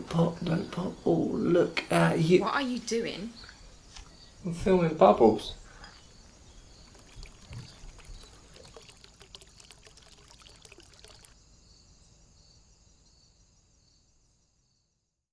Don't pop, don't pop. Oh, look at you. What are you doing? I'm filming bubbles.